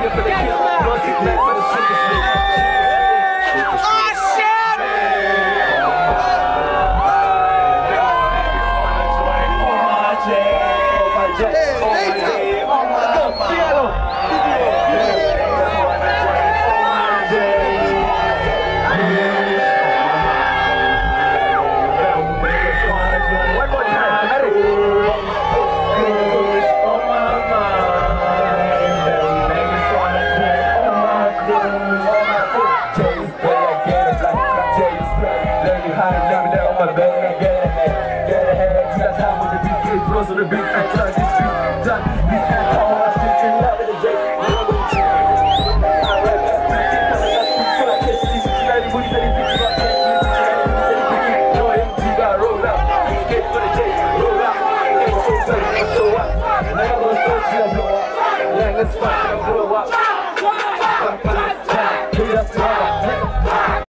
here for the kill. Bust it back for the super slick. One like the booty, say they pick you up, catch these shit, you like the booty, say they pick you up. No MG, got roll out, skate for the J, so what? I'm gonna to let's blow